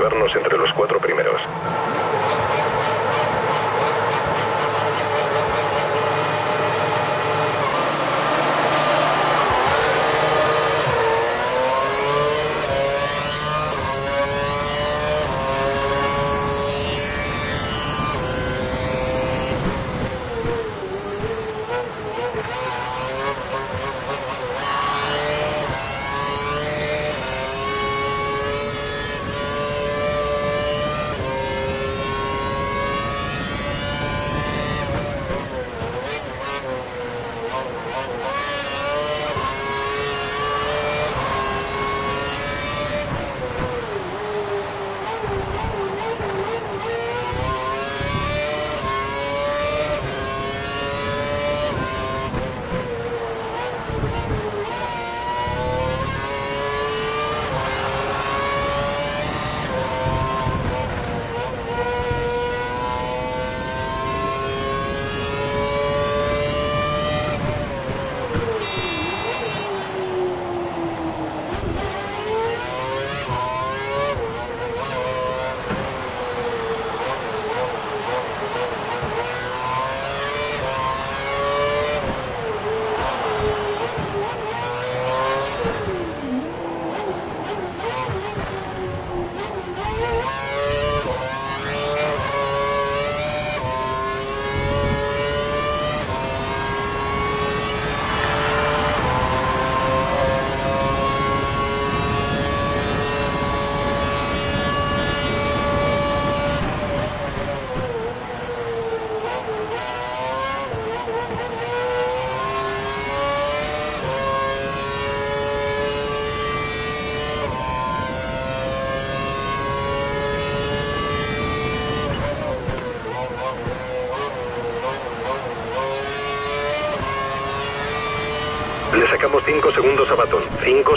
quedarnos entre los cuatro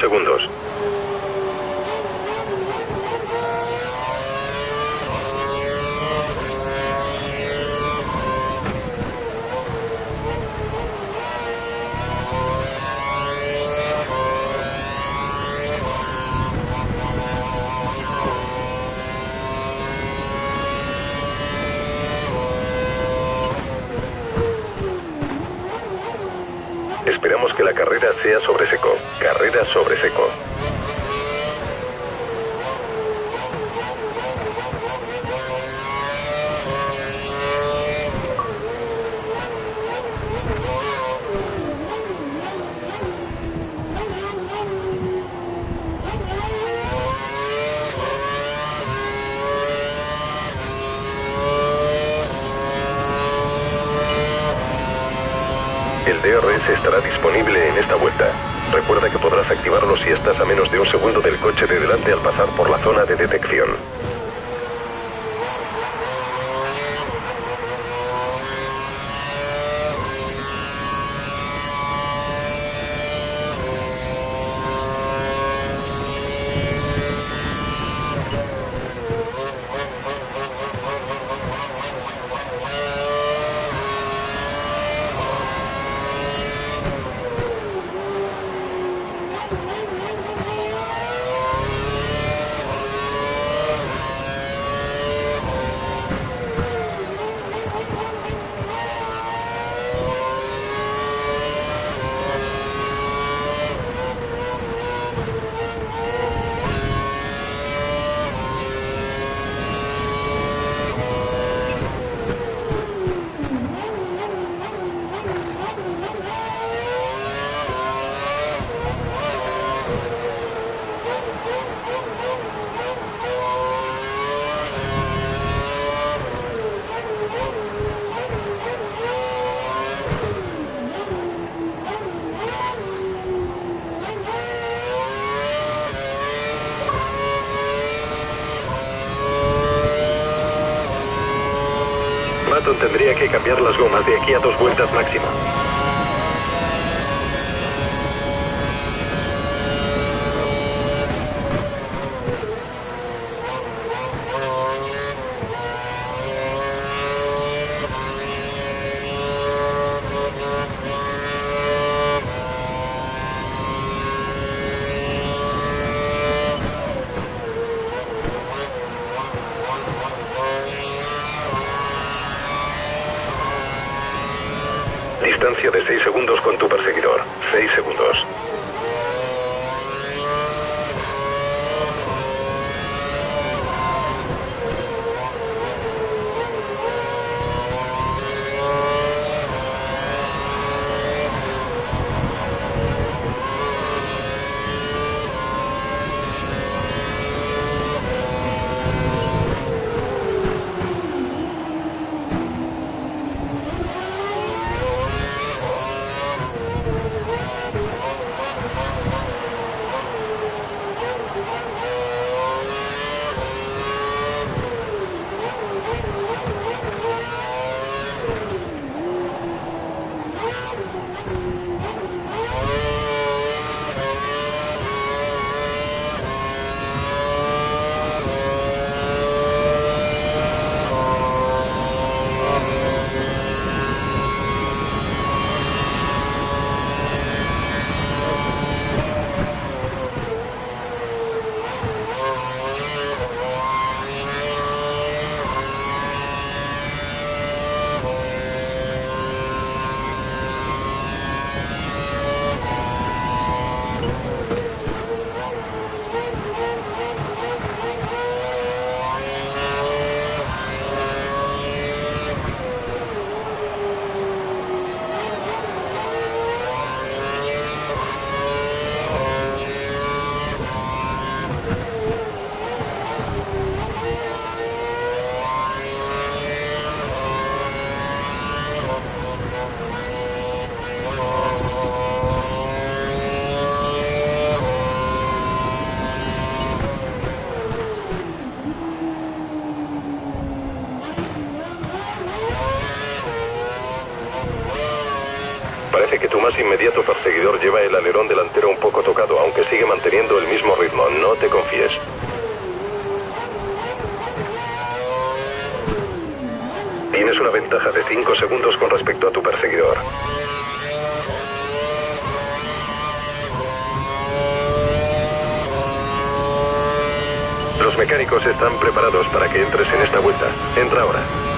segundos. Esperamos que la carrera sea sobre seco. Carrera sobre seco. El DRS estará disponible en esta vuelta. Recuerda que podrás activarlo si estás a menos de un segundo del coche de delante al pasar por la zona de detección. Tendría que cambiar las gomas de aquí a dos vueltas máximo. Que tu más inmediato perseguidor lleva el alerón delantero un poco tocado, aunque sigue manteniendo el mismo ritmo. No te confíes. Tienes una ventaja de 5 segundos con respecto a tu perseguidor. Los mecánicos están preparados para que entres en esta vuelta. Entra ahora.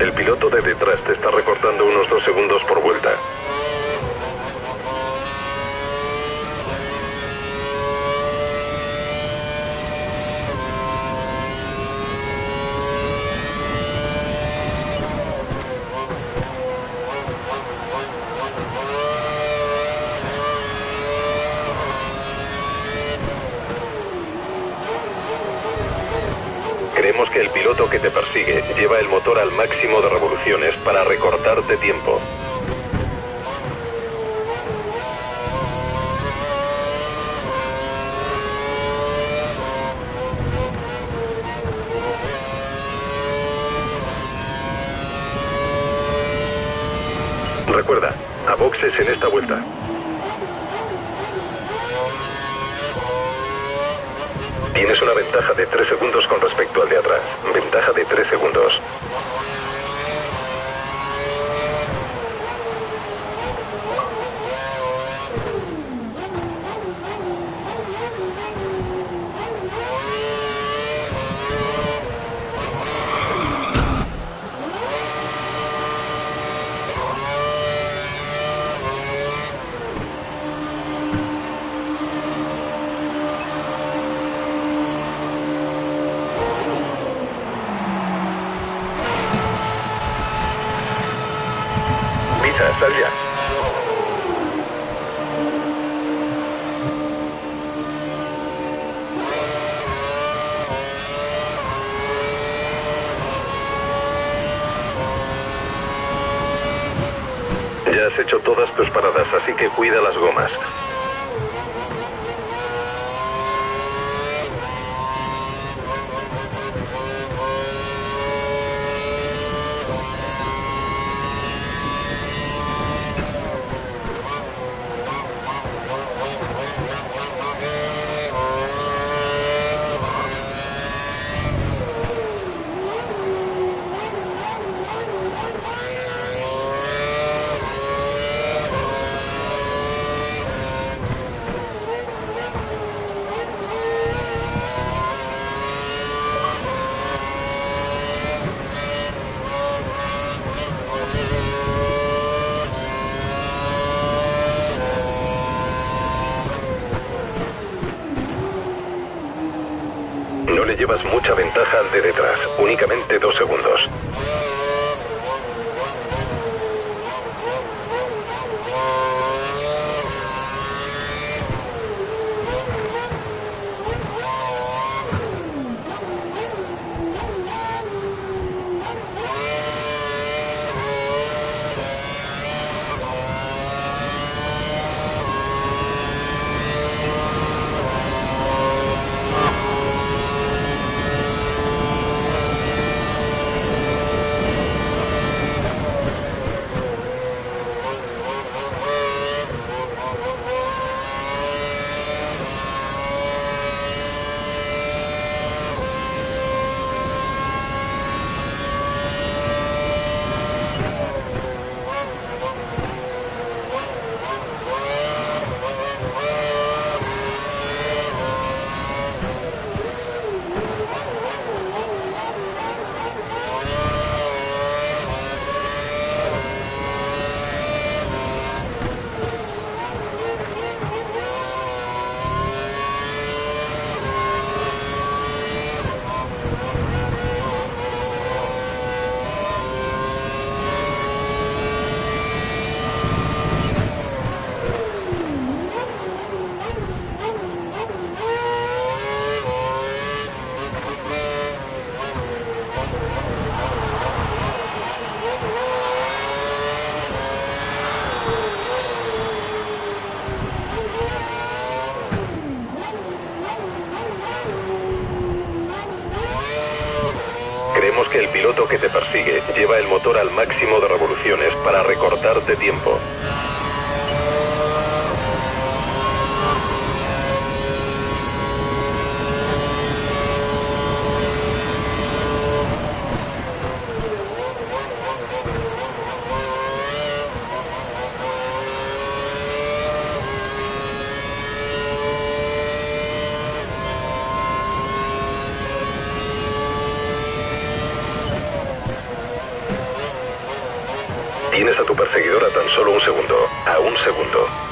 El piloto de detrás te está recortando unos dos segundos por vuelta. Creemos que el piloto que te persigue lleva el motor al máximo de revoluciones para recortarte tiempo. Recuerda, a boxes en esta vuelta. Tienes una ventaja de 3 segundos con respecto al de atrás. Ventaja de 3 segundos. Misa, sal ya. Has hecho todas tus paradas, así que cuida las gomas. Llevas mucha ventaja de detrás, únicamente dos segundos. Creemos que el piloto que te persigue lleva el motor al máximo de revoluciones para recortarte tiempo. Tienes a tu perseguidor tan solo un segundo. A un segundo.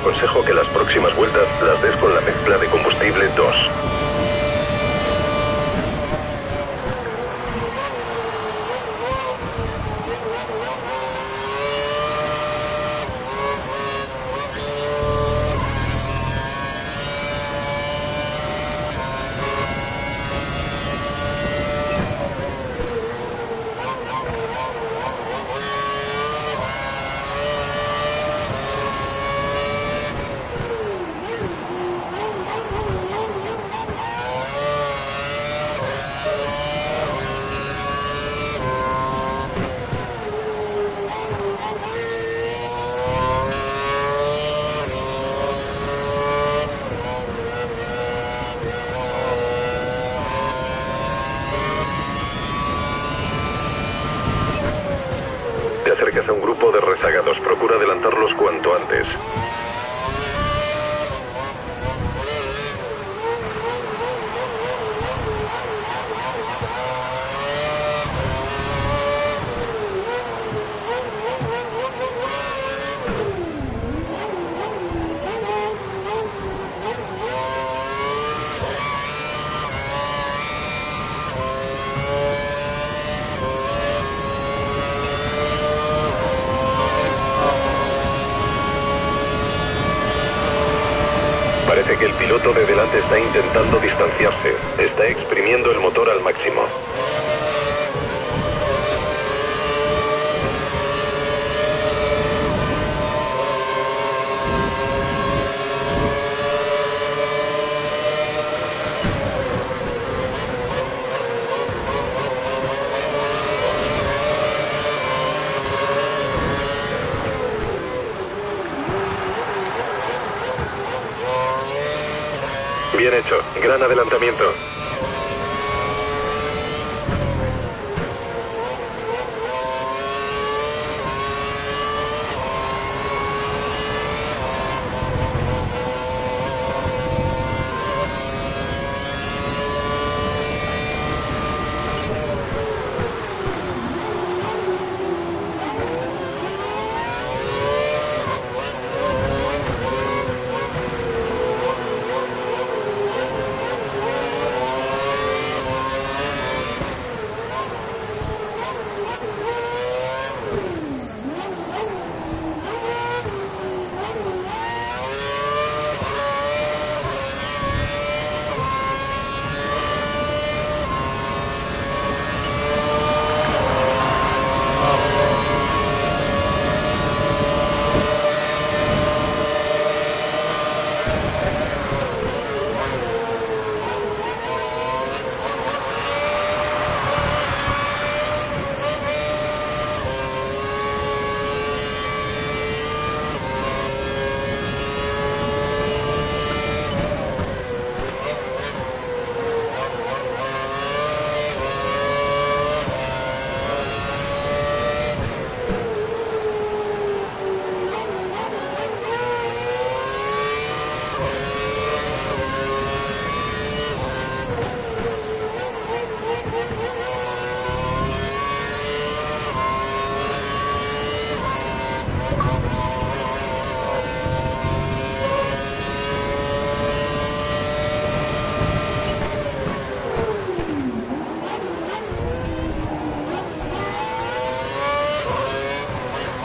Aconsejo que las próximas vueltas las des con la mezcla de combustible 2. Parece que el piloto de delante está intentando distanciarse. Está exprimiendo el motor al máximo. Bien hecho. Gran adelantamiento.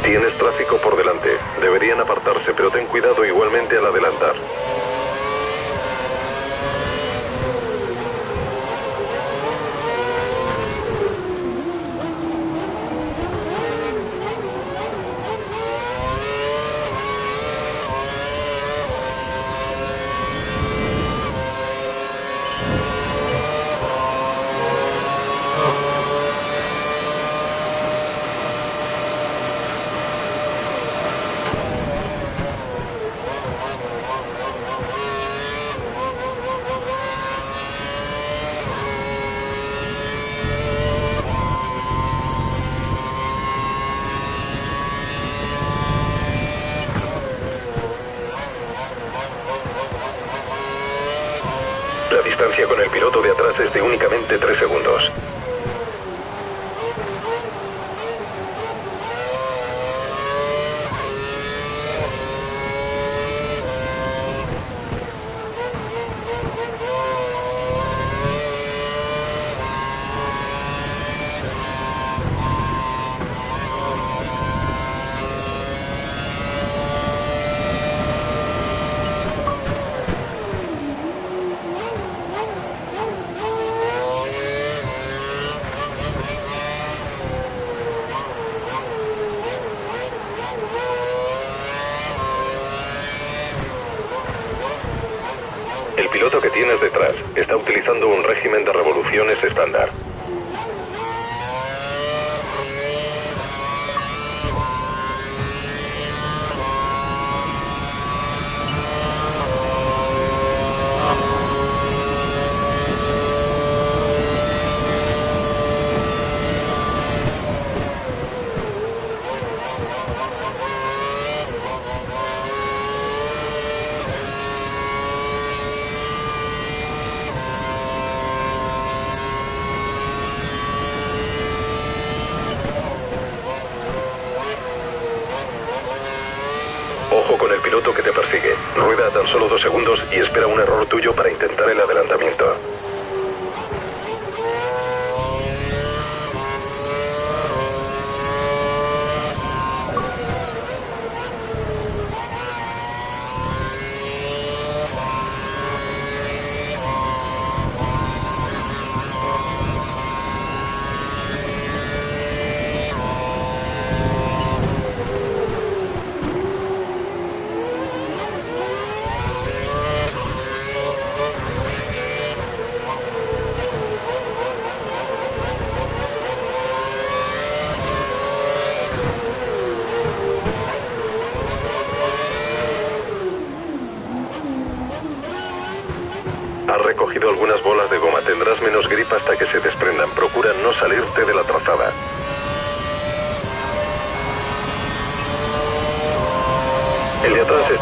Tienes tráfico por delante. Deberían apartarse, pero ten cuidado igualmente al adelantar. La distancia con el piloto de atrás es de únicamente 3 segundos. El piloto que tienes detrás está utilizando un régimen de revoluciones estándar. un error tuyo para intentar el adelantamiento.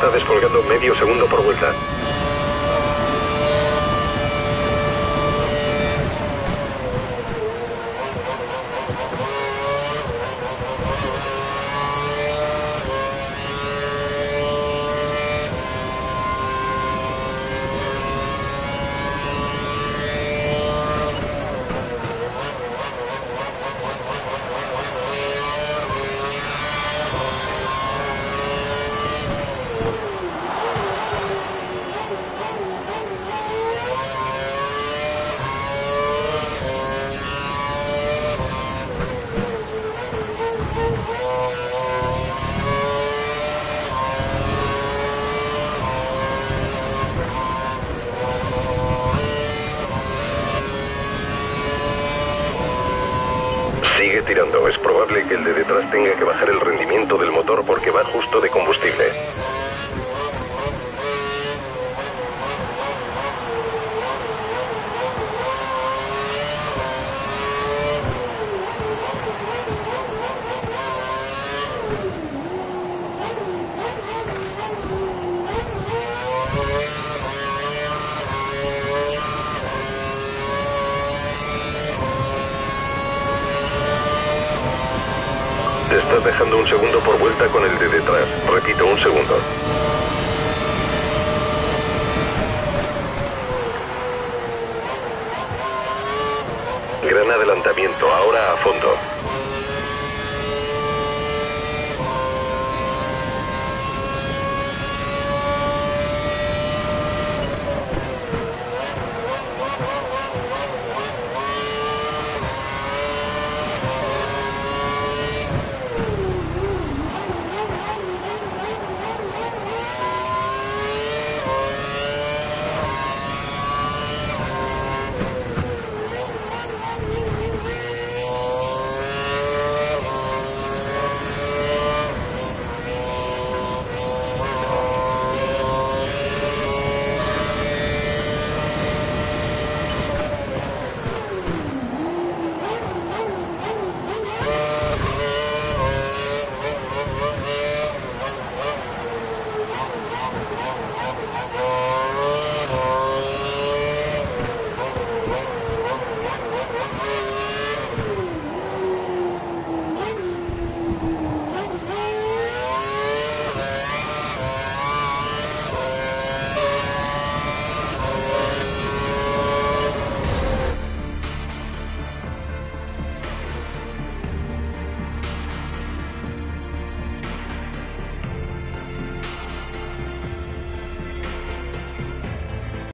está descolgando medio segundo por vuelta.